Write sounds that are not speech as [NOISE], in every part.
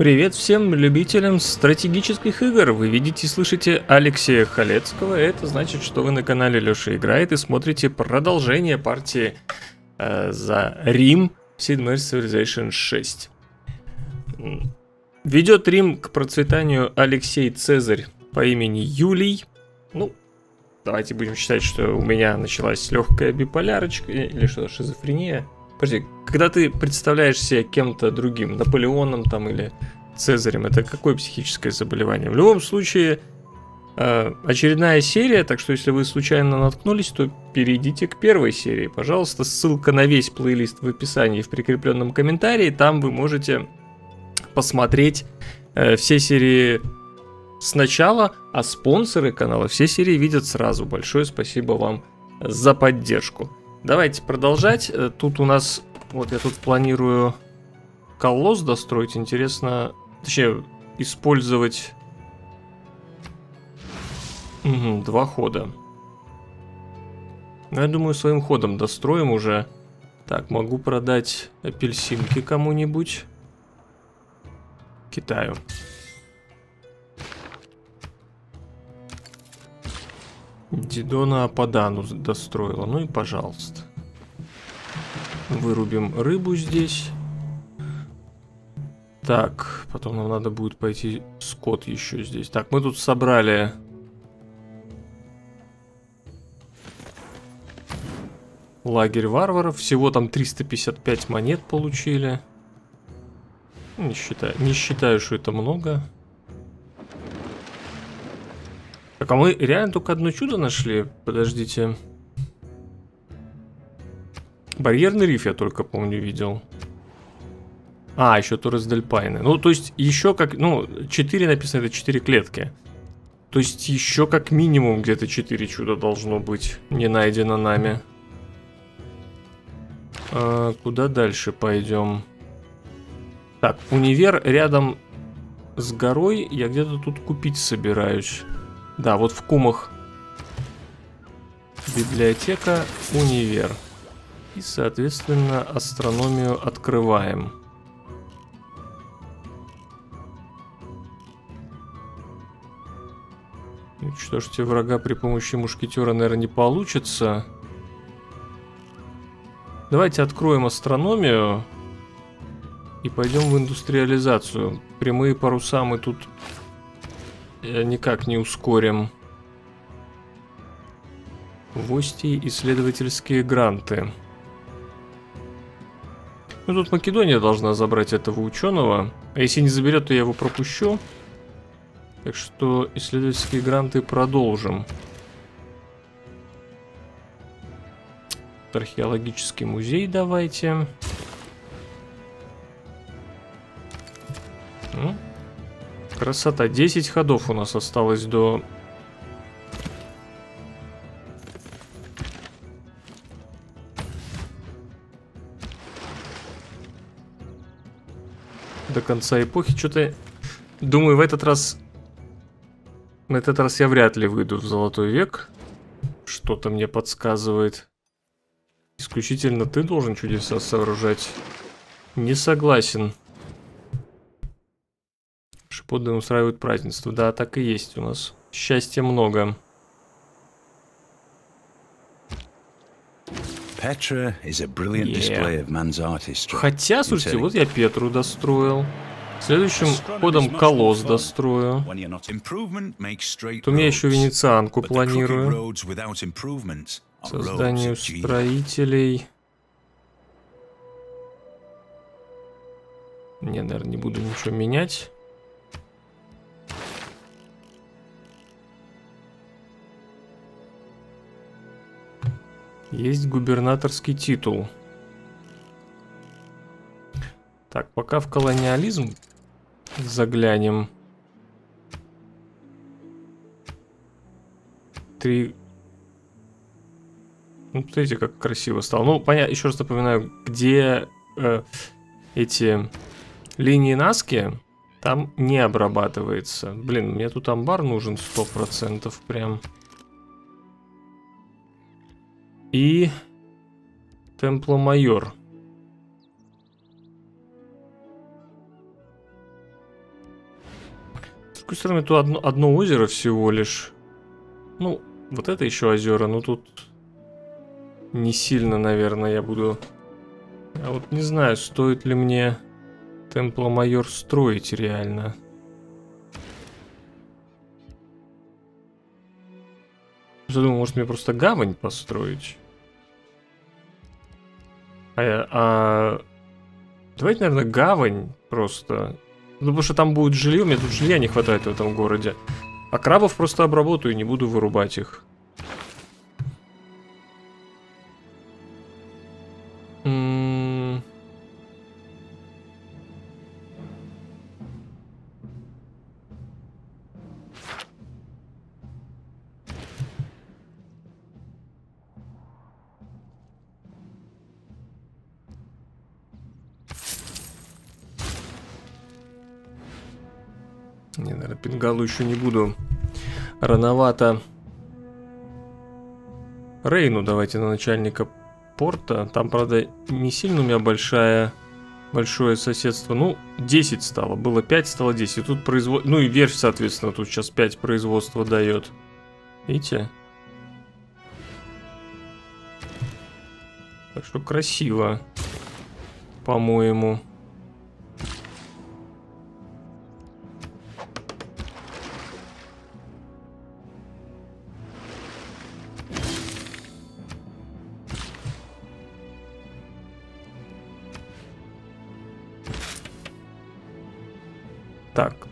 Привет всем любителям стратегических игр. Вы видите и слышите Алексея Халецкого. Это значит, что вы на канале Леша Играет и смотрите продолжение партии э, за Рим Sid Meier's Civilization 6. Ведет Рим к процветанию Алексей Цезарь по имени Юлий. Ну, давайте будем считать, что у меня началась легкая биполярочка или что, шизофрения. Подожди, когда ты представляешься кем-то другим, Наполеоном там или Цезарем, это какое психическое заболевание? В любом случае, э, очередная серия, так что если вы случайно наткнулись, то перейдите к первой серии. Пожалуйста, ссылка на весь плейлист в описании в прикрепленном комментарии. Там вы можете посмотреть э, все серии сначала, а спонсоры канала все серии видят сразу. Большое спасибо вам за поддержку. Давайте продолжать. Э, тут у нас, вот я тут планирую колосс достроить. Интересно, точнее, использовать угу, два хода. Ну, я думаю, своим ходом достроим уже. Так, могу продать апельсинки кому-нибудь. Китаю. Дидона Ападану достроила. Ну и пожалуйста. Вырубим рыбу здесь. Так, потом нам надо будет пойти скот еще здесь. Так, мы тут собрали... Лагерь варваров. Всего там 355 монет получили. Не считаю, не считаю, что это много. Так, а мы реально только одно чудо нашли? Подождите. Барьерный риф я только, помню, видел. А, еще Торрес Дель. Ну, то есть, еще как... Ну, 4 написано, это 4 клетки. То есть, еще как минимум где-то 4 чуда должно быть не найдено нами. А, куда дальше пойдем? Так, универ рядом с горой. Я где-то тут купить собираюсь. Да, вот в Кумах библиотека, универ. И, соответственно, астрономию открываем. Уничтожьте врага при помощи мушкетера, наверное, не получится. Давайте откроем астрономию и пойдем в индустриализацию. Прямые паруса мы тут никак не ускорим. Гости, исследовательские гранты. Ну, тут Македония должна забрать этого ученого. А если не заберет, то я его пропущу. Так что исследовательские гранты продолжим. Археологический музей давайте. Красота. 10 ходов у нас осталось до... До конца эпохи. Что-то... Думаю, в этот раз... В этот раз я вряд ли выйду в Золотой век. Что-то мне подсказывает. Исключительно ты должен чудеса сооружать. Не согласен. Подданные устраивают празднество. Да, так и есть у нас. Счастья много. Petra is a brilliant yeah. display of man's artistry. Хотя, слушайте, вот я Петру достроил. Следующим ходом колосс дострою. То я еще венецианку планирую. Созданию строителей. Не, наверное, не буду ничего менять. Есть губернаторский титул. Так, пока в колониализм заглянем. Три... Ну, смотрите, как красиво стало. Ну, понятно, еще раз напоминаю, где э, эти линии Наски, там не обрабатывается. Блин, мне тут амбар нужен 100% прям. И Темпломайор. другой стороны, тут одно, одно озеро всего лишь. Ну, вот это еще озера, но тут не сильно, наверное, я буду... А вот не знаю, стоит ли мне Темпломайор строить реально. Я думаю, может мне просто гавань построить? А, а... Давайте, наверное, гавань просто. Ну, потому что там будет жилье, мне тут жилья не хватает в этом городе. А крабов просто обработаю, не буду вырубать их. Еще не буду. Рановато. Рейну давайте на начальника порта. Там, правда, не сильно у меня большая, большое соседство. Ну, 10 стало. Было 5, стало 10. Тут производ... Ну и верфь, соответственно, тут сейчас 5 производства дает. Видите? Так что красиво. По-моему.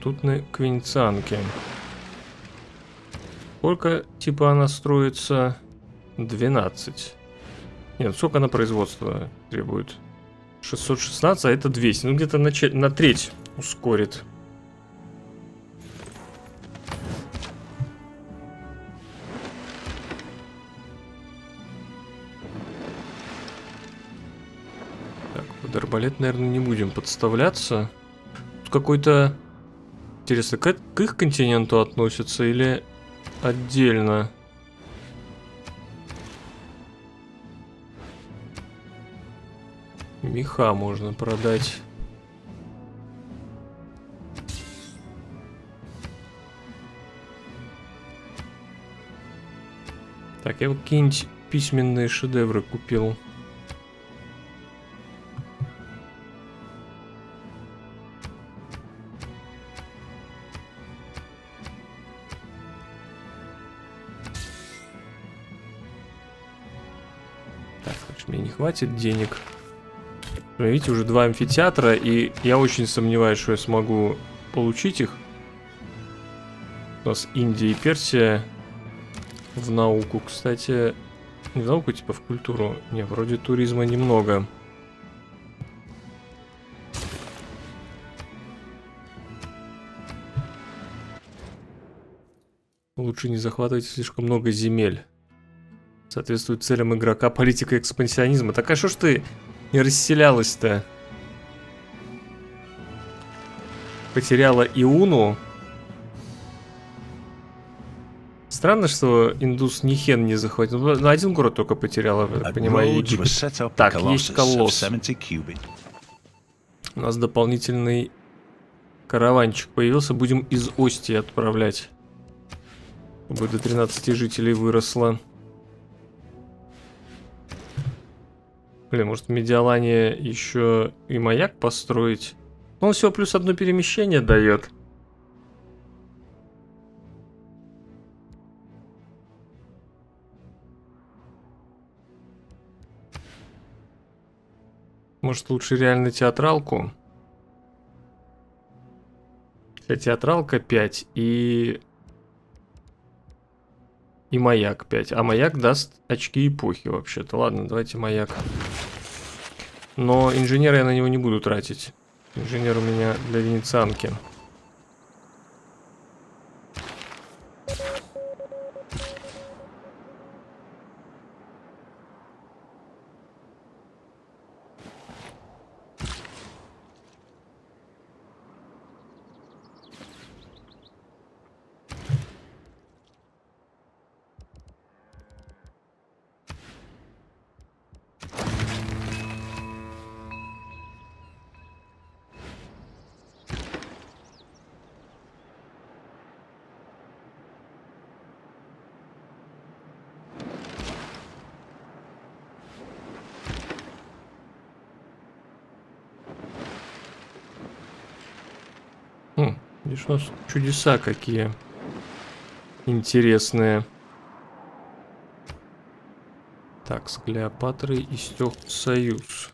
Так, тут на квинцианке. Сколько, типа, она строится? 12. Нет, сколько на производство требует? 616, а это 200. Ну, где-то на, на треть ускорит. Так, под арбалет, наверное, не будем подставляться. Тут какой-то Интересно, к, к их континенту относится или отдельно? Меха можно продать. Так, я какие-нибудь письменные шедевры купил. Хватит денег. Видите, уже два амфитеатра, и я очень сомневаюсь, что я смогу получить их. У нас Индия и Персия в науку. Кстати, не в науку, типа в культуру. Не, вроде туризма немного. Лучше не захватывать слишком много земель. Соответствует целям игрока политика экспансионизма. Так а что ж ты не расселялась-то? Потеряла Иуну. Странно, что индус ни хен не захватил. Ну, один город только потеряла, понимаю. Так, есть колосс. У нас дополнительный караванчик появился. Будем из Ости отправлять. Чтобы до 13 жителей выросло. Блин, может в Медиалане еще и маяк построить? Ну, он всего плюс одно перемещение дает. Может лучше реально театралку? Для театралка 5 и... И маяк 5. А маяк даст очки эпохи вообще-то. Ладно, давайте маяк. Но инженера я на него не буду тратить. Инженер у меня для венецианки. Чудеса какие интересные. Так, с Клеопатрой истек союз.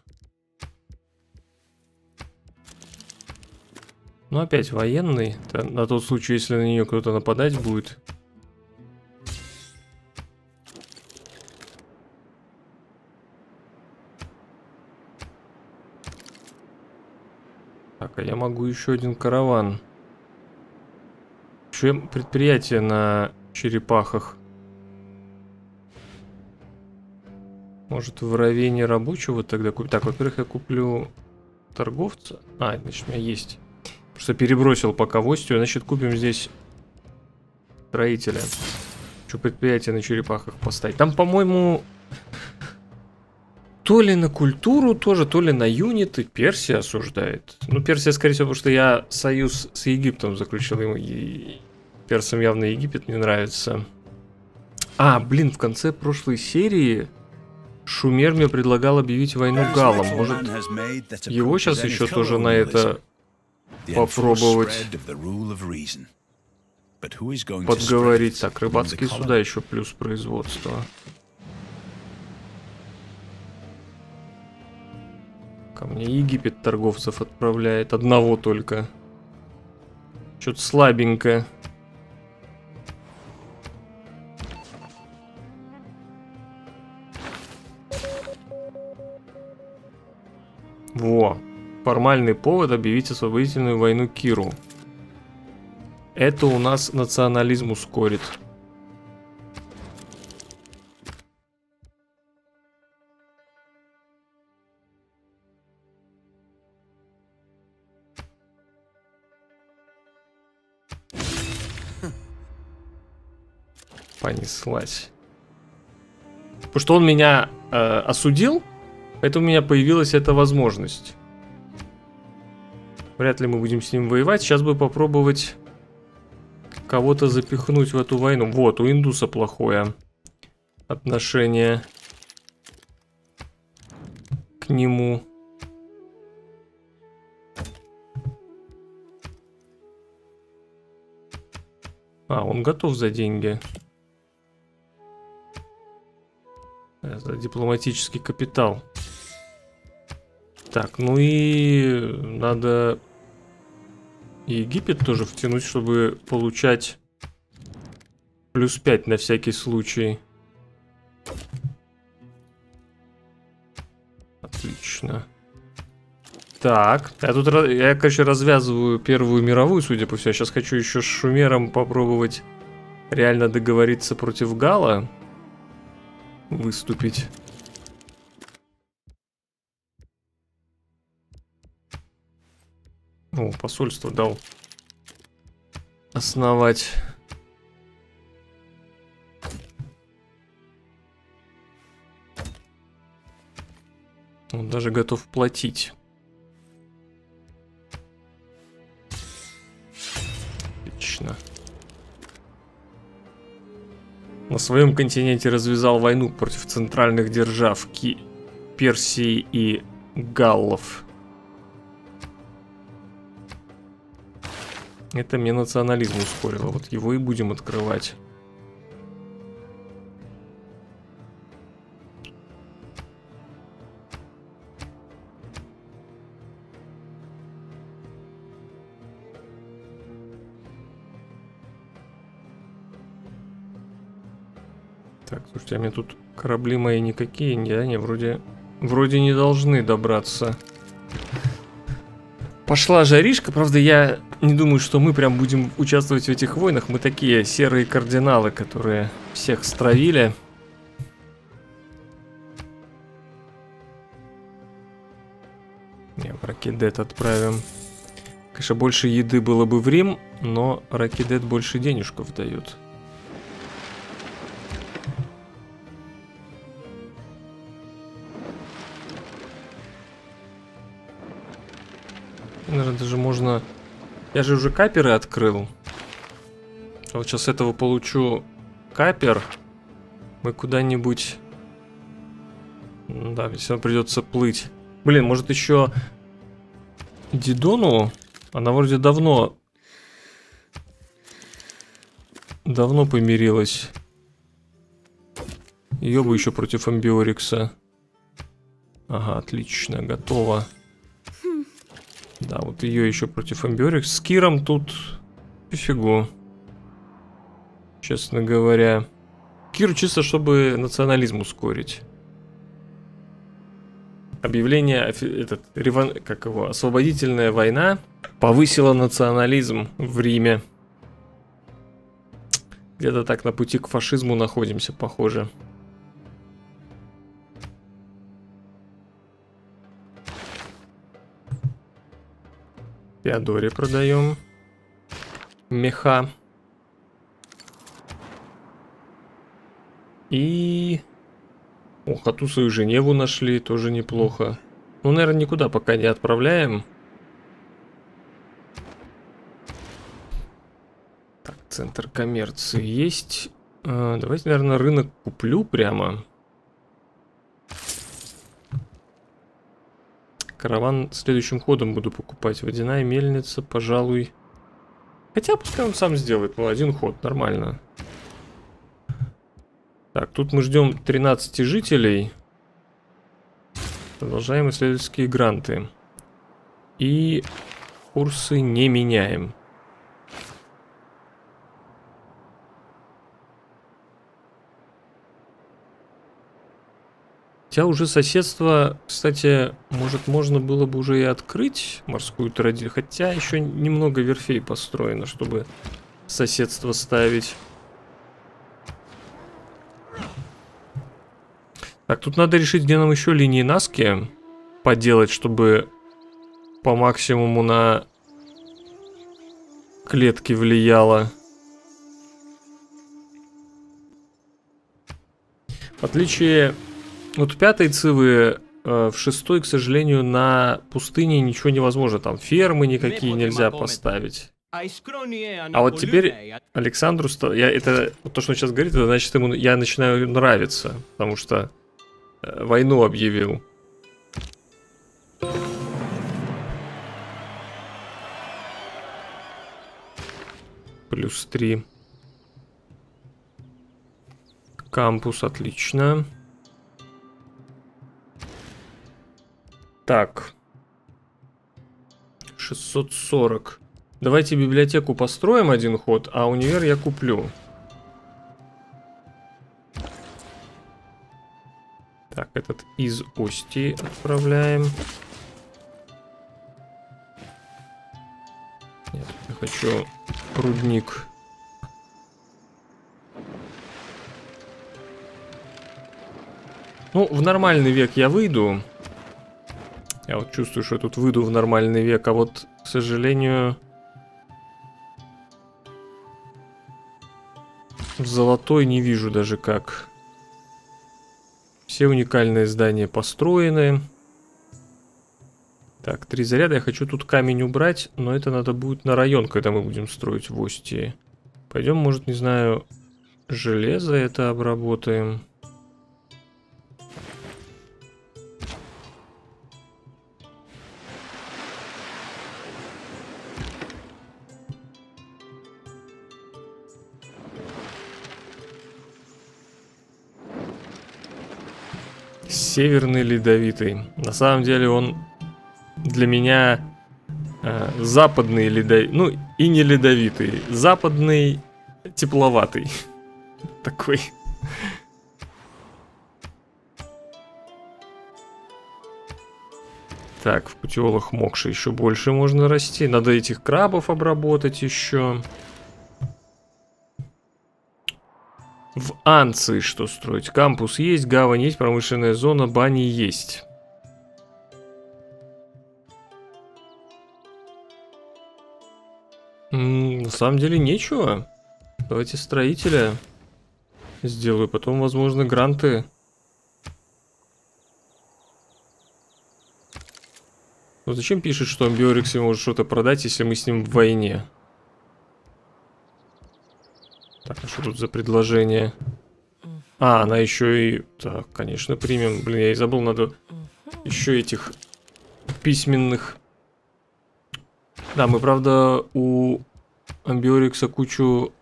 Ну, опять военный. Это на тот случай, если на нее кто-то нападать будет. Так, а я могу еще один караван. Еще предприятие на черепахах. Может, в равине рабочего тогда купить? Так, во-первых, я куплю торговца. А, значит, у меня есть. Просто перебросил пока в Остию. Значит, купим здесь строителя. Что предприятие на черепахах поставить? Там, по-моему, то ли на культуру тоже, то ли на юниты Персия осуждает. Ну, Персия, скорее всего, потому что я союз с Египтом заключил, ему и персам явно Египет не нравится. А, блин, в конце прошлой серии Шумер мне предлагал объявить войну галам. Может, его сейчас еще тоже на это попробовать подговорить. Так, рыбацкие суда еще плюс производство. Ко мне Египет торговцев отправляет. Одного только. Что-то слабенькое. Во. Формальный повод объявить освободительную войну Киру. Это у нас национализм ускорит. Понеслась. Потому что он меня э, осудил, Поэтому у меня появилась эта возможность. Вряд ли мы будем с ним воевать. Сейчас бы попробовать кого-то запихнуть в эту войну. Вот, у индуса плохое отношение к нему. А, он готов за деньги. За дипломатический капитал. Так, ну и надо Египет тоже втянуть, чтобы получать плюс 5 на всякий случай. Отлично. Так, я тут, я, короче, развязываю Первую мировую, судя по всему. Я сейчас хочу еще с Шумером попробовать реально договориться против Гала. Выступить. О, посольство дал основать. Он даже готов платить. Отлично. На своем континенте развязал войну против центральных держав Ки Персии и Галлов. Это мне национализм ускорило. Вот его и будем открывать. Так, слушайте, а мне тут корабли мои никакие, не, они вроде, вроде не должны добраться. Пошла жаришка, правда я не думаю, что мы прям будем участвовать в этих войнах. Мы такие серые кардиналы, которые всех стравили. Не, в Ракидет отправим. Конечно, больше еды было бы в Рим, но Ракидет больше денежков дают. Наверное, даже можно я же уже каперы открыл. Вот сейчас этого получу капер. Мы куда-нибудь... Да, все придется плыть. Блин, может еще Дидону? Она вроде давно давно помирилась. Ее бы еще против Амбиорикса. Ага, отлично, готово. Да, вот ее еще против Амбиорикса. С Киром тут пофигу. Честно говоря. Кир чисто, чтобы национализм ускорить. Объявление, этот, реван, как его, освободительная война повысила национализм в Риме. Где-то так на пути к фашизму находимся, похоже. Феодоре продаем. Меха. И... О, Хату свою Женеву нашли, тоже неплохо. Ну, наверное, никуда пока не отправляем. Так, центр коммерции есть. А, давайте, наверное, рынок куплю прямо. Караван следующим ходом буду покупать. Водяная мельница, пожалуй. Хотя пускай он сам сделает. Ну, один ход, нормально. Так, тут мы ждем 13 жителей. Продолжаем исследовательские гранты. И курсы не меняем. Хотя уже соседство, кстати, может можно было бы уже и открыть морскую традицию. Хотя еще немного верфей построено, чтобы соседство ставить. Так, тут надо решить, где нам еще линии Наски поделать, чтобы по максимуму на клетки влияло. В отличие вот пятой цивы э, в шестой, к сожалению, на пустыне ничего невозможно. Там фермы никакие нельзя поставить. А вот теперь Александру, я, это то, что он сейчас говорит, это значит ему я начинаю нравиться, потому что э, войну объявил. Плюс три. Кампус, отлично. Так. 640. Давайте библиотеку построим один ход, а универ я куплю. Так, этот из Ости отправляем. Нет, я хочу рудник. Ну, в нормальный век я выйду. Я вот чувствую, что я тут выйду в нормальный век, а вот, к сожалению... В золотой не вижу даже как. Все уникальные здания построены. Так, три заряда. Я хочу тут камень убрать, но это надо будет на район, когда мы будем строить в Остии. Пойдем, может, не знаю, железо это обработаем. Северный ледовитый. На самом деле он для меня э, западный ледовитый. Ну, и не ледовитый. Западный тепловатый. [LAUGHS] Такой. Так, в путеволах мокши еще больше можно расти. Надо этих крабов обработать еще. В Анции что строить? Кампус есть, гавань есть, промышленная зона, бани есть. М -м, на самом деле нечего. Давайте строителя сделаю, потом, возможно, гранты. Ну зачем пишет, что Амбиорикс может что-то продать, если мы с ним в войне? Так, а что тут за предложение? А, она еще и... Так, конечно, примем. Блин, я и забыл, надо еще этих письменных. Да, мы, правда, у Амбиорикса кучу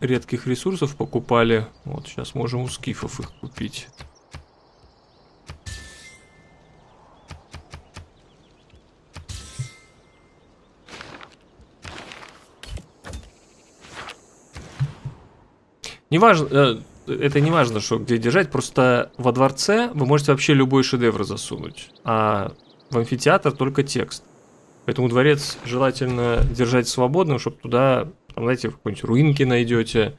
редких ресурсов покупали. Вот сейчас можем у скифов их купить. Неважно, э, это не важно, что где держать, просто во дворце вы можете вообще любой шедевр засунуть, а в амфитеатр только текст. Поэтому дворец желательно держать свободным, чтобы туда, там, знаете, какой-нибудь руинки найдете,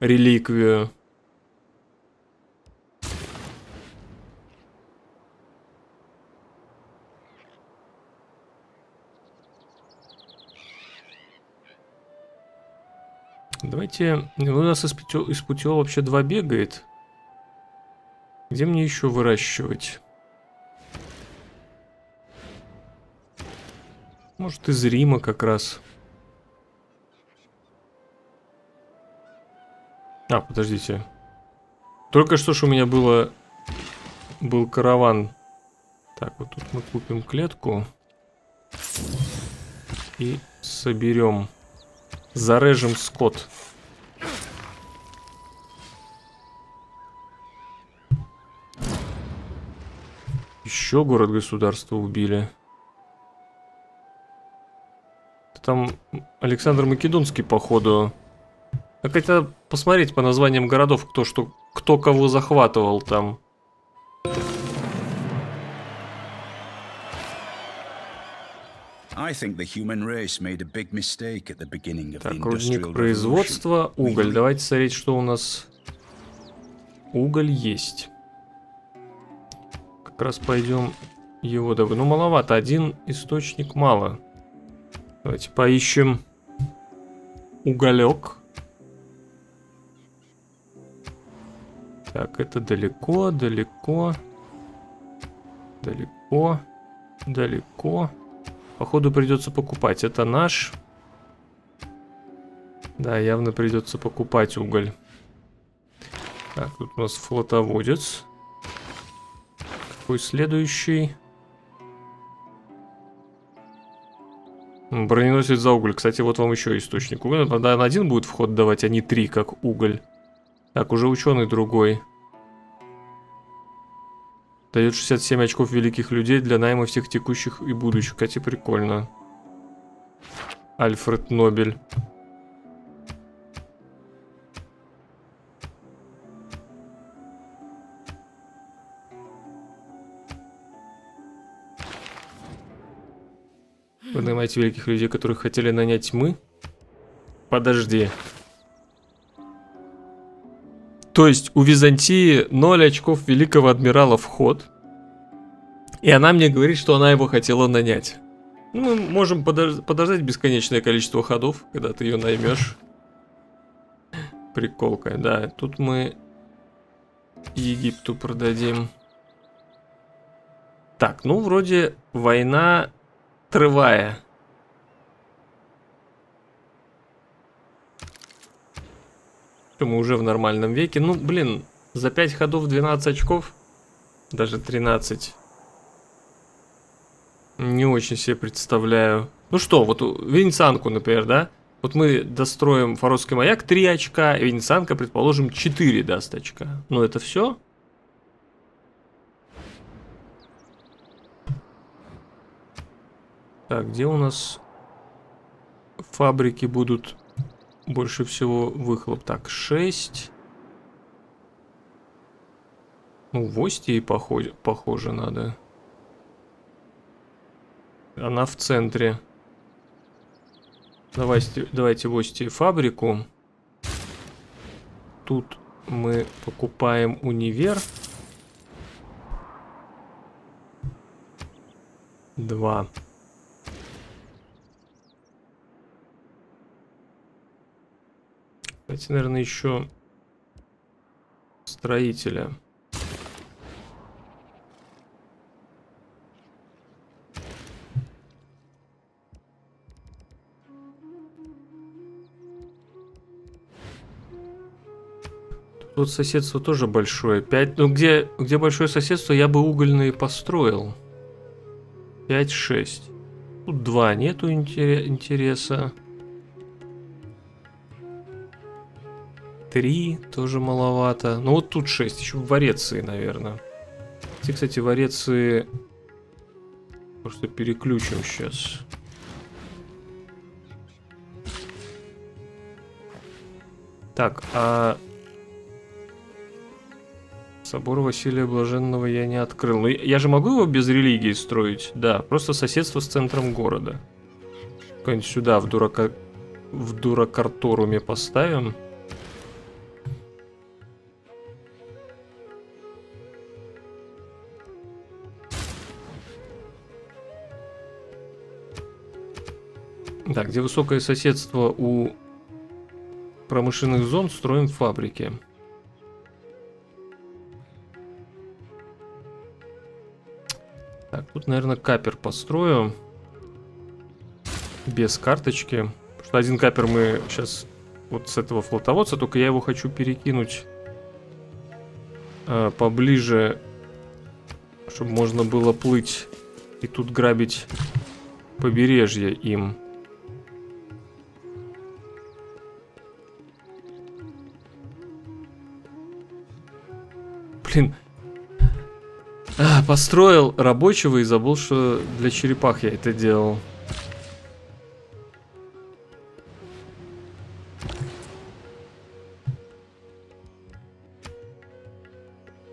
реликвию. Давайте... У нас из, путё... из путё вообще два бегает. Где мне еще выращивать? Может, из Рима как раз. А, подождите. Только что ж у меня было... Был караван. Так, вот тут мы купим клетку. И соберем. Зарежем скот. Еще город-государство убили. Там Александр Македонский, походу. А хотя посмотреть по названиям городов, кто что, кто кого захватывал там. Так, рудник производства, уголь. Давайте смотреть, что у нас. Уголь есть. Как раз пойдем его добыть. Ну, маловато. Один источник мало. Давайте поищем уголек. Так, это далеко, далеко. Далеко, далеко. Походу придется покупать. Это наш. Да, явно придется покупать уголь. Так, тут у нас флотоводец. Какой следующий? Броненосец за уголь. Кстати, вот вам еще источник угля. Тогда на один будет вход давать, а не три, как уголь. Так, уже ученый другой. Дает 67 очков великих людей для найма всех текущих и будущих. Кстати, прикольно. Альфред Нобель. Вы нанимаете великих людей, которых хотели нанять мы? Подожди. То есть у Византии 0 очков великого адмирала вход. И она мне говорит, что она его хотела нанять. Ну, мы можем подож подождать бесконечное количество ходов, когда ты ее наймешь. Приколка, да. Тут мы Египту продадим. Так, ну вроде война Трывая. Мы уже в нормальном веке. Ну, блин, за 5 ходов 12 очков. Даже 13. Не очень себе представляю. Ну что, вот Венецианку, например, да? Вот мы достроим Форосский маяк 3 очка, и Венецианка, предположим, 4 даст очка. Ну это все? Так, где у нас фабрики будут больше всего выхлоп? Так, 6. Ну, в Остии похоже, похоже надо. Она в центре. Давайте, давайте в фабрику. Тут мы покупаем универ. Два. Давайте, наверное, еще строителя. Тут соседство тоже большое. 5, ну где, где большое соседство, я бы угольные построил. 5-6. Тут 2 нету интереса. 3 тоже маловато. Ну вот тут 6, еще в Ореции, наверное. Эти, кстати, в Ореции... Просто переключим сейчас. Так, а... Собор Василия Блаженного я не открыл. Но я же могу его без религии строить? Да, просто соседство с центром города. Какой-нибудь сюда, в дурака... В дуракарторуме поставим. Так, где высокое соседство у промышленных зон, строим фабрики. Так, тут, наверное, капер построю. Без карточки. Потому что один капер мы сейчас вот с этого флотоводца, только я его хочу перекинуть э, поближе, чтобы можно было плыть и тут грабить побережье им. Блин. А, построил рабочего и забыл, что для черепах я это делал.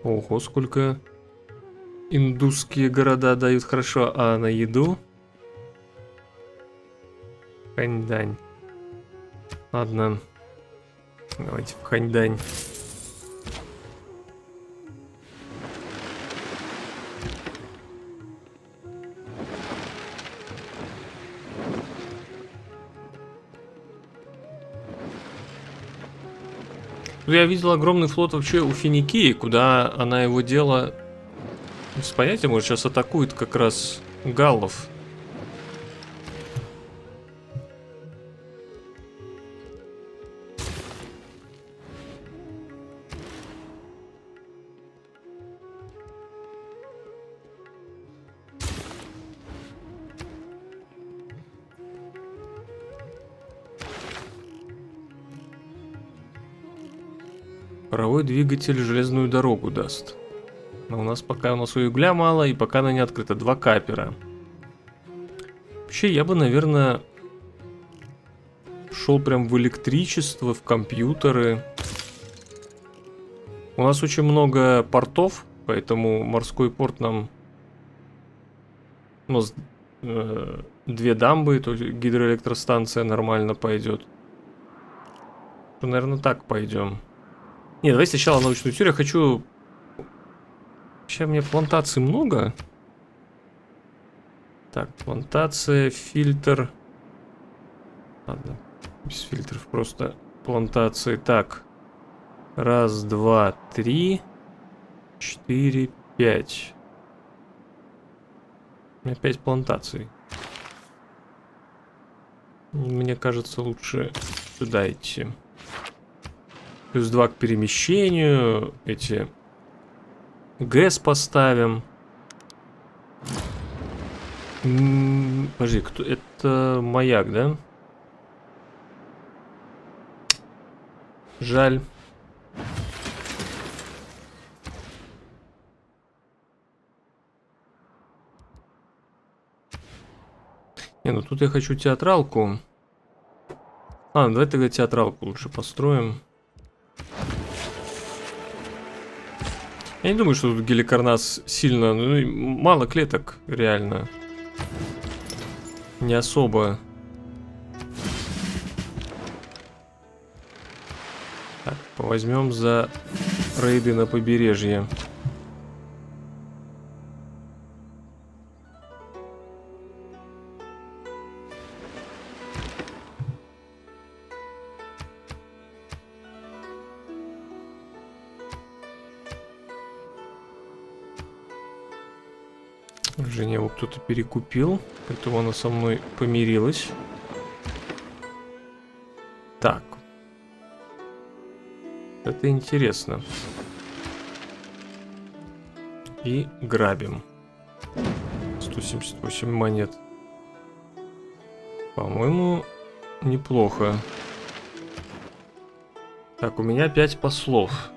Ого, сколько индусские города дают хорошо, а на еду? Ханьдань. Ладно. Давайте в Ханьдань. Я видел огромный флот вообще у Финикии, куда она его дела... Без понятия, может, сейчас атакует как раз галлов. Паровой двигатель железную дорогу даст. Но у нас пока у нас угля мало, и пока она не открыта. Два капера. Вообще, я бы, наверное, шел прям в электричество, в компьютеры. У нас очень много портов, поэтому морской порт нам... У нас э, две дамбы, то гидроэлектростанция нормально пойдет. Наверное, так пойдем. Не, давай сначала научную теорию. Я хочу... Сейчас меня плантаций много. Так, плантация, фильтр. Ладно, без фильтров просто плантации. Так, раз, два, три, четыре, пять. У меня пять плантаций. Мне кажется, лучше сюда идти. Плюс 2 к перемещению. Эти ГЭС поставим. подожди, кто это маяк, да? Жаль. Не, ну тут я хочу театралку. А, давай тогда театралку лучше построим. Я не думаю, что тут геликарнас сильно... Ну, мало клеток, реально. Не особо. Так, возьмем за рейды на побережье. Перекупил, поэтому она со мной помирилась. Так. Это интересно. И грабим. 178 монет. По-моему, неплохо. Так, у меня 5 послов.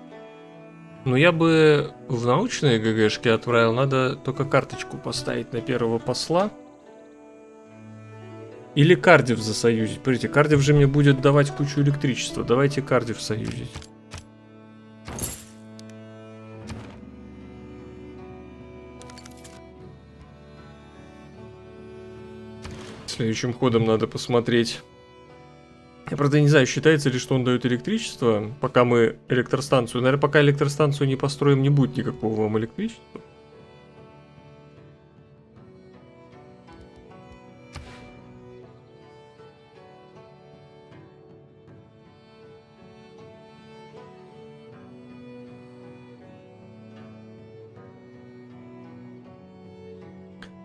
Но я бы в научные ГГшки отправил, надо только карточку поставить на первого посла. Или Кардив засоюзить. Смотрите, Кардив же мне будет давать кучу электричества. Давайте Кардив союзить. Следующим ходом надо посмотреть. Я правда не знаю, считается ли, что он дает электричество, пока мы электростанцию... Наверное, пока электростанцию не построим, не будет никакого вам электричества.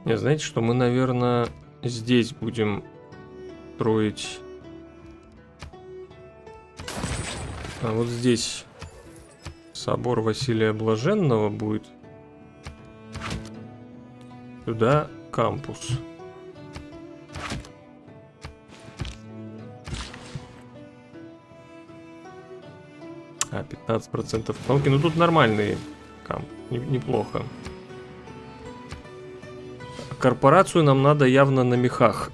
Не, знаете, что мы, наверное, здесь будем строить... А вот здесь собор Василия Блаженного будет. Сюда кампус. А, 15% науки. Ну тут нормальный камп. Неплохо корпорацию нам надо явно на мехах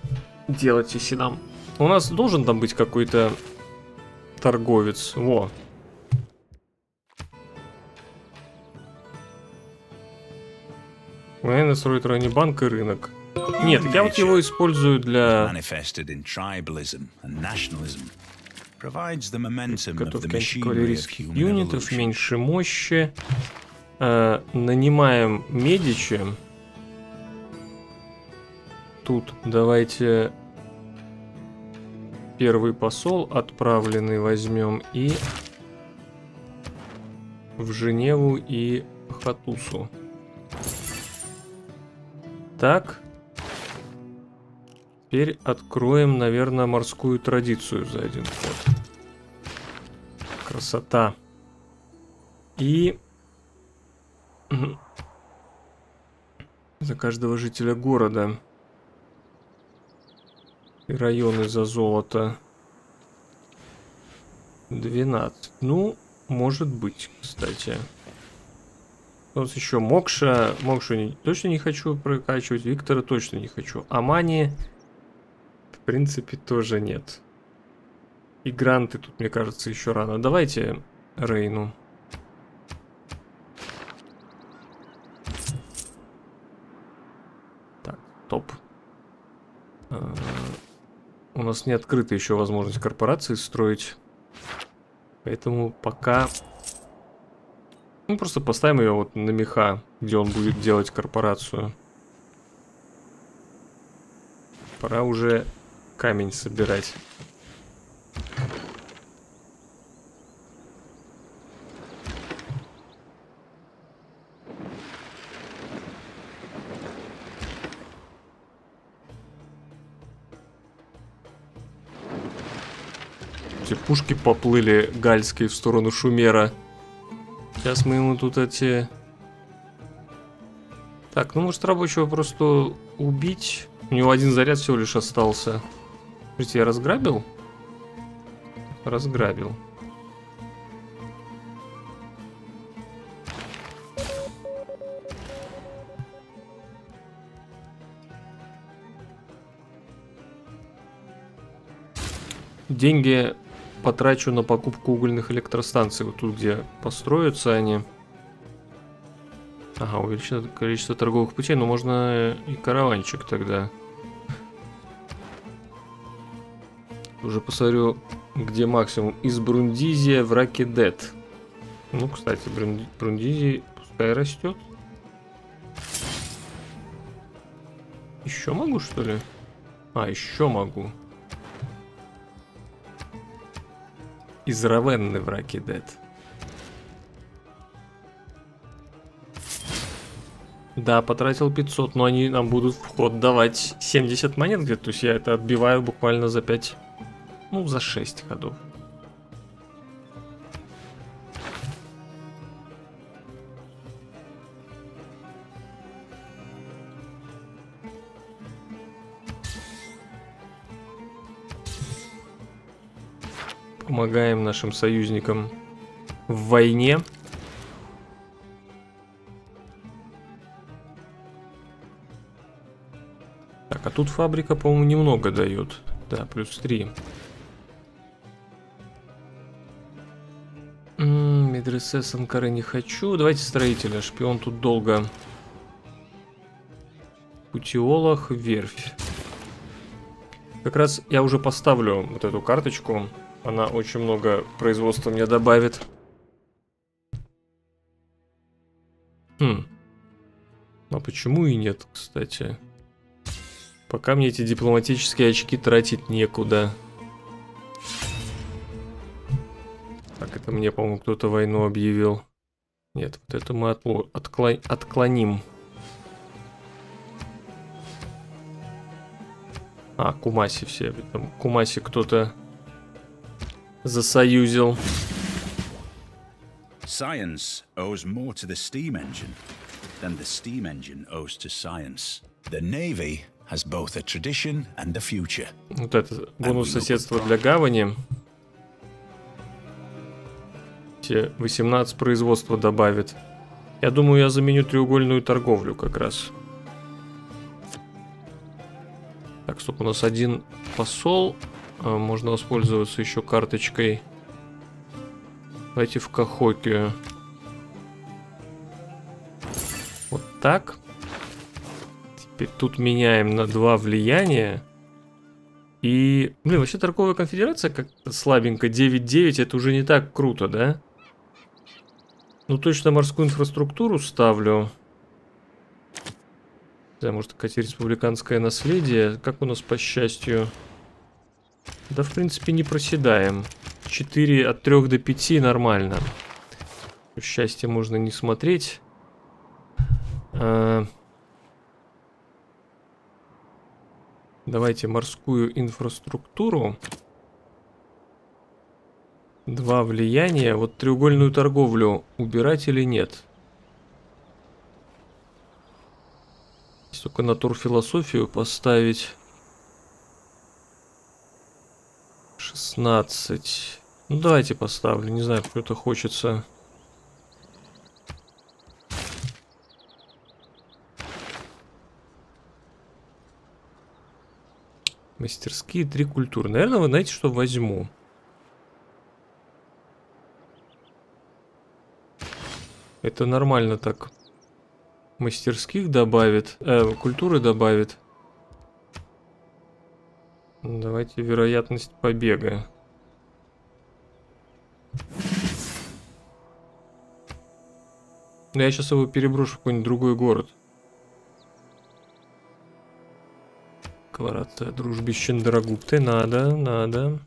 делать, если нам... У нас должен там быть какой-то торговец. Во. Наверное, строит банк и рынок. Нет, я вот его использую для... Подготовки кавалерийских юнитов, меньше мощи. Э, нанимаем Медичи тут давайте первый посол отправленный возьмем и в Женеву и Хатусу. Так. Теперь откроем, наверное, морскую традицию за один ход. Красота. И... [CLEARS THROAT] За каждого жителя города. И районы за золото. 12. Ну, может быть, кстати. У нас еще Мокша. Мокшу не, точно не хочу прокачивать. Виктора точно не хочу. Амани, в принципе, тоже нет. И гранты тут, мне кажется, еще рано. Давайте Рейну. Так, топ. А, у нас не открыта еще возможность корпорации строить. Поэтому пока... Ну, просто поставим ее вот на меха, где он будет делать корпорацию. Пора уже камень собирать. Пушки поплыли гальские в сторону Шумера. Сейчас мы ему тут эти... Так, ну может рабочего просто убить? У него один заряд всего лишь остался. Смотрите, я разграбил? Разграбил. Деньги потрачу на покупку угольных электростанций. Вот тут, где построятся они. Ага, увеличено количество торговых путей, но можно и караванчик тогда. Уже посмотрю, где максимум. Из Брундизия в Ракедет. Ну, кстати, Брунди... Брундизий пускай растет. Еще могу, что ли? А, еще могу. Из Равенны в Ракидет. Да, потратил 500, но они нам будут вход давать 70 монет где-то. То есть я это отбиваю буквально за 5, ну, за 6 ходов. Помогаем нашим союзникам в войне. Так, а тут фабрика, по-моему, немного дает. Да, плюс 3. Медресе Санкары не хочу. Давайте строителя. Шпион тут долго. Путиолах, верфь. Как раз я уже поставлю вот эту карточку. Она очень много производства мне добавит. Хм. А почему и нет, кстати? Пока мне эти дипломатические очки тратить некуда. Так, это мне, по-моему, кто-то войну объявил. Нет, вот это мы откло отклоним. А, Кумаси все. Там Кумаси кто-то засоюзил. Science owes more to the steam engine than the steam engine owes to science. The Navy has both a tradition and a future. Вот это бонус соседства для гавани. Те 18 производства добавит. Я думаю, я заменю треугольную торговлю как раз. Так, стоп, у нас один посол. А, можно воспользоваться еще карточкой. Давайте в Кахокию. Вот так. Теперь тут меняем на два влияния. И, блин, вообще торговая конфедерация как слабенько. 9-9 это уже не так круто, да? Ну, точно морскую инфраструктуру ставлю. Да, может, какая-то республиканское наследие. Как у нас по счастью? Да, в принципе, не проседаем. 4 от 3 до 5 нормально. Счастье можно не смотреть. А... Давайте морскую инфраструктуру. Два влияния. Вот треугольную торговлю убирать или нет? Только натур философию поставить. 16. Ну, давайте поставлю. Не знаю, кто-то хочется. Мастерские, три культуры. Наверное, вы знаете, что возьму. Это нормально так. Мастерских добавит. Э, культуры добавит. Давайте вероятность побега. Да я сейчас его переброшу в какой-нибудь другой город. Декларация о дружбе с Чандрагуптой. Надо, надо.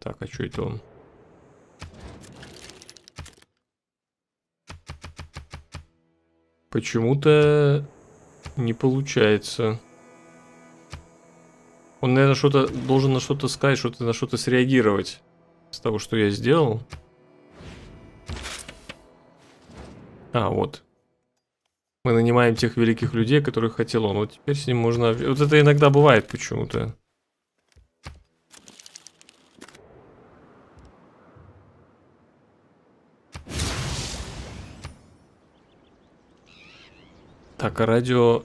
Так, а что это он? Почему-то не получается. Он, наверное, что-то должен на что-то сказать, что-то на что-то среагировать с того, что я сделал. А, вот. Мы нанимаем тех великих людей, которых хотел он. Вот теперь с ним можно... Вот это иногда бывает почему-то. Так, а радио...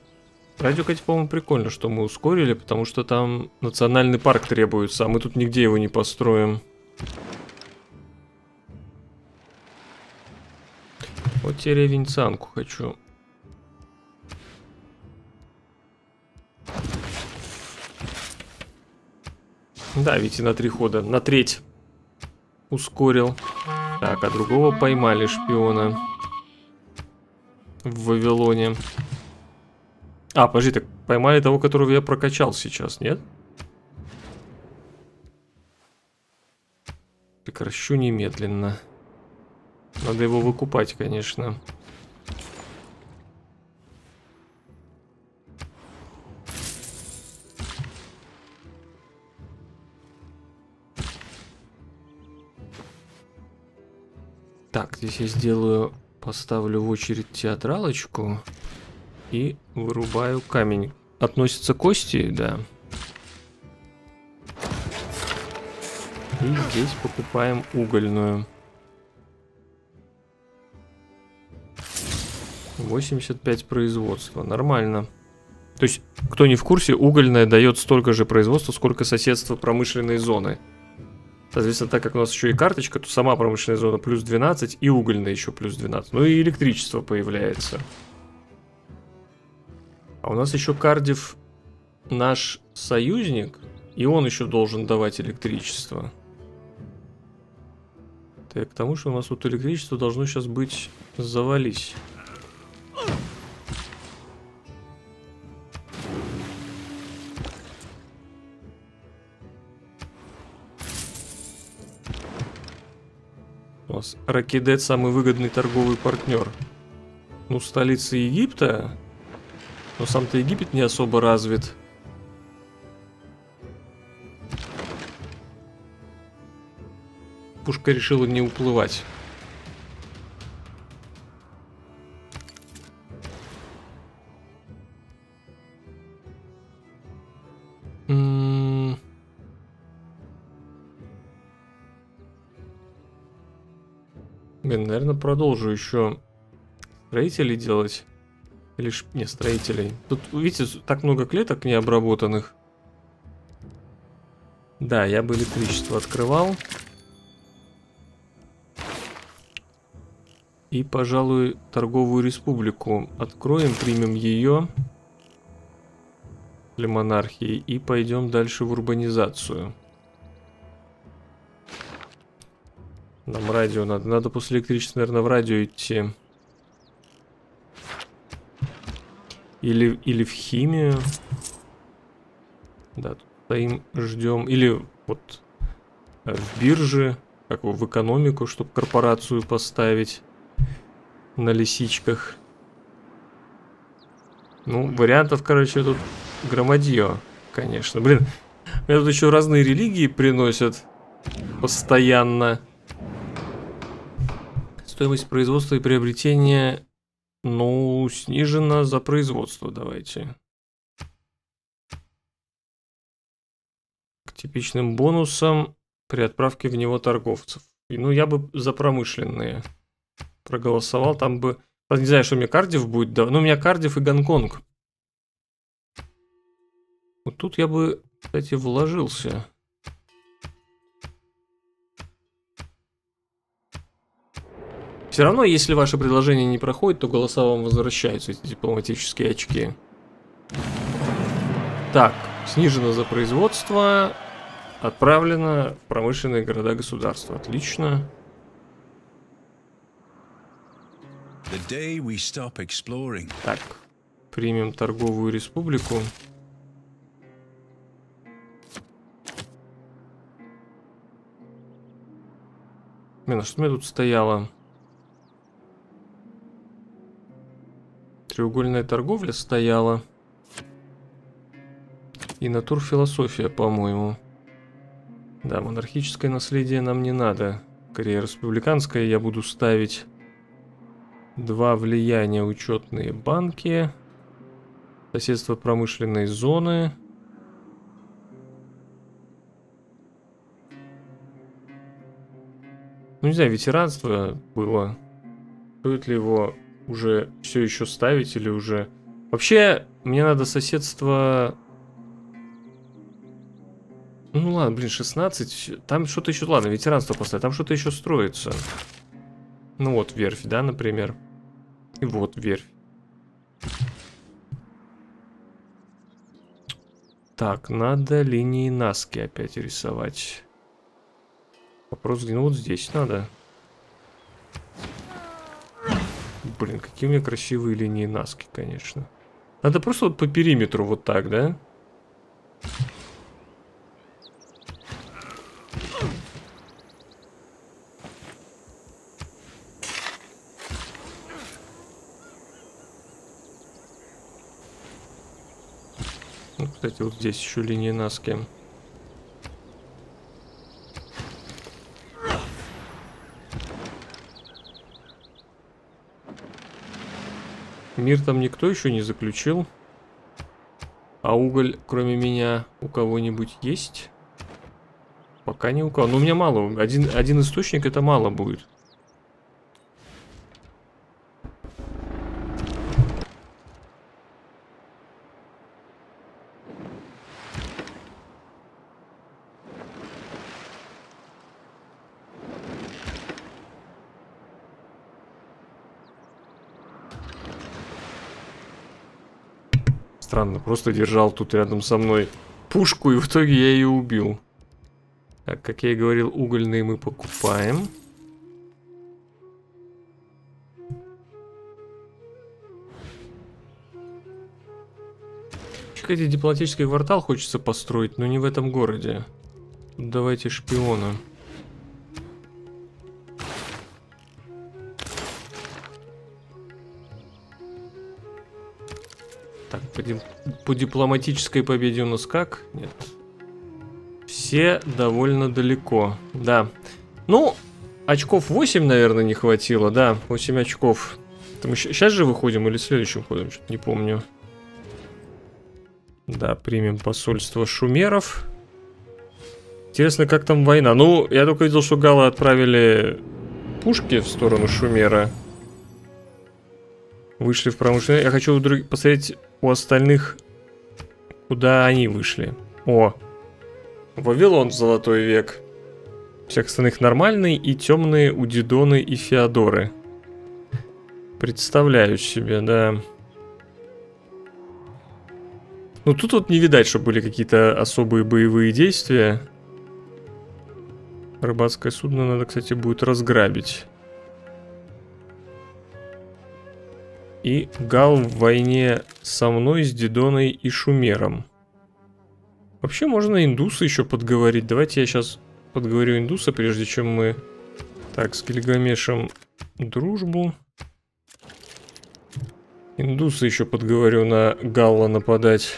Радио, кстати, по-моему, прикольно, что мы ускорили, потому что там национальный парк требуется, а мы тут нигде его не построим. Вот теперь Венецианку хочу. Да, и на три хода. На треть ускорил. Так, а другого поймали шпиона в Вавилоне. А, подожди, так поймали того, которого я прокачал сейчас, нет? Прекращу немедленно. Надо его выкупать, конечно. Так, здесь я сделаю Поставлю в очередь театралочку и вырубаю камень. Относятся кости, да. И здесь покупаем угольную. 85 производства. Нормально. То есть, кто не в курсе, угольная дает столько же производства, сколько соседство промышленной зоны. Соответственно, так как у нас еще и карточка, то сама промышленная зона плюс 12 и угольная еще плюс 12. Ну и электричество появляется. А у нас еще Кардив наш союзник, и он еще должен давать электричество. Так, к тому, что у нас тут электричество должно сейчас быть завались. У нас Ракидет самый выгодный торговый партнер. Ну, столица Египта. Но сам-то Египет не особо развит. Пушка решила не уплывать. Блин, наверное, продолжу еще строителей делать. Ж... не, строителей. Тут, видите, так много клеток необработанных. Да, я бы электричество открывал. И, пожалуй, торговую республику откроем, примем ее для монархии и пойдем дальше в урбанизацию. Нам радио надо. Надо после электричества, наверное, в радио идти. Или, или в химию. Да, тут стоим, ждем. Или вот э, в бирже, как в экономику, чтобы корпорацию поставить на лисичках. Ну, вариантов, короче, тут громадье, конечно. Блин, меня тут еще разные религии приносят постоянно. Стоимость производства и приобретения, ну, снижена за производство, давайте. К типичным бонусам при отправке в него торговцев. Ну, я бы за промышленные проголосовал, там бы... Не знаю, что у меня Кардив будет, да. Ну, у меня Кардив и Гонконг. Вот тут я бы, кстати, вложился. Все равно, если ваше предложение не проходит, то голоса вам возвращаются, эти дипломатические очки. Так, снижено за производство, отправлено в промышленные города-государства. Отлично. Так, примем торговую республику. Блин, а что у меня тут стояло? Треугольная торговля стояла. И натурфилософия, по-моему. Да, монархическое наследие нам не надо. Скорее, республиканское я буду ставить. Два влияния учетные банки. Соседство промышленной зоны. Ну, не знаю, ветеранство было. Стоит ли его уже все еще ставить или уже... Вообще, мне надо соседство... Ну ладно, блин, 16. Там что-то еще... Ладно, ветеранство поставить. Там что-то еще строится. Ну вот, верфь, да, например. И вот верфь. Так, надо линии Наски опять рисовать. Вопрос, где? Ну вот здесь надо. Блин, какие у меня красивые линии Наски, конечно. Надо просто вот по периметру вот так, да? Ну, кстати, вот здесь еще линия Наски. Мир там никто еще не заключил. А уголь, кроме меня, у кого-нибудь есть? Пока не у кого. Ну, у меня мало. Один, один источник это мало будет. Странно, просто держал тут рядом со мной пушку, и в итоге я ее убил. Так, как я и говорил, угольные мы покупаем. Хотя дипломатический квартал хочется построить, но не в этом городе. Давайте шпиона. Так, по, ди по дипломатической победе у нас как? Нет. Все довольно далеко. Да. Ну, очков 8, наверное, не хватило. Да, 8 очков. Это мы сейчас же выходим или следующим ходом? Что-то не помню. Да, примем посольство шумеров. Интересно, как там война. Ну, я только видел, что галы отправили пушки в сторону Шумера. Вышли в промышленность. Я хочу посмотреть у остальных, куда они вышли. О, Вавилон золотой век. Всех остальных нормальный и темные у Дидоны и Феодоры. Представляю себе, да. Ну тут вот не видать, что были какие-то особые боевые действия. Рыбацкое судно надо, кстати, будет разграбить. И Гал в войне со мной, с Дидоной и Шумером. Вообще можно индуса еще подговорить. Давайте я сейчас подговорю индуса, прежде чем мы... Так, с Гильгамешем дружбу. Индуса еще подговорю на Галла нападать.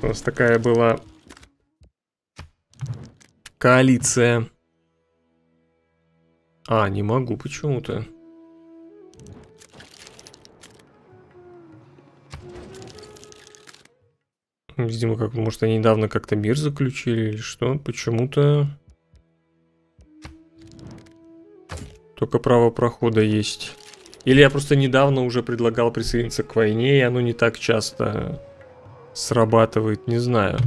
У нас такая была коалиция. А, не могу почему-то. Видимо, как, может, они недавно как-то мир заключили или что? Почему-то... Только право прохода есть. Или я просто недавно уже предлагал присоединиться к войне, и оно не так часто срабатывает, не знаю.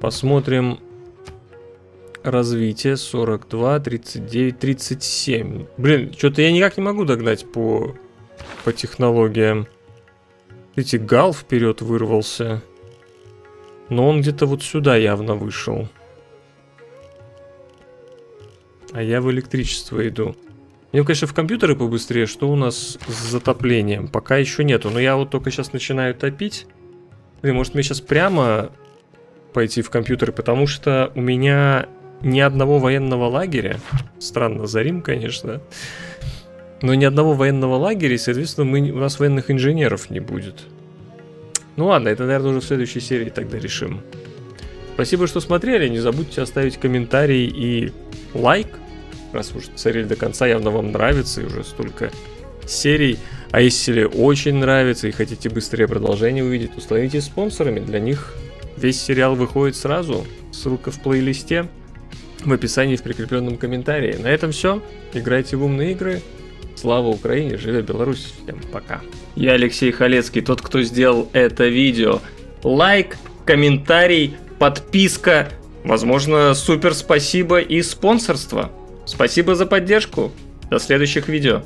Посмотрим развитие 42, 39, 37. Блин, что-то я никак не могу догнать по, по технологиям. Эти гал вперед вырвался. Но он где-то вот сюда явно вышел. А я в электричество иду. Мне, конечно, в компьютеры побыстрее, что у нас с затоплением. Пока еще нету, но я вот только сейчас начинаю топить. Блин, может мне сейчас прямо пойти в компьютеры, потому что у меня ни одного военного лагеря. Странно, за Рим, конечно. Но ни одного военного лагеря, и, соответственно, мы, у нас военных инженеров не будет. Ну ладно, это, наверное, уже в следующей серии тогда решим. Спасибо, что смотрели. Не забудьте оставить комментарий и лайк. Раз уж смотрели до конца, явно вам нравится и уже столько серий. А если очень нравится и хотите быстрее продолжение увидеть, то становитесь спонсорами. Для них весь сериал выходит сразу. Ссылка в плейлисте в описании в прикрепленном комментарии. На этом все. Играйте в умные игры. Слава Украине, живя Беларусь. Всем пока. Я Алексей Халецкий, тот, кто сделал это видео. Лайк, комментарий, подписка, возможно, супер спасибо и спонсорство. Спасибо за поддержку. До следующих видео.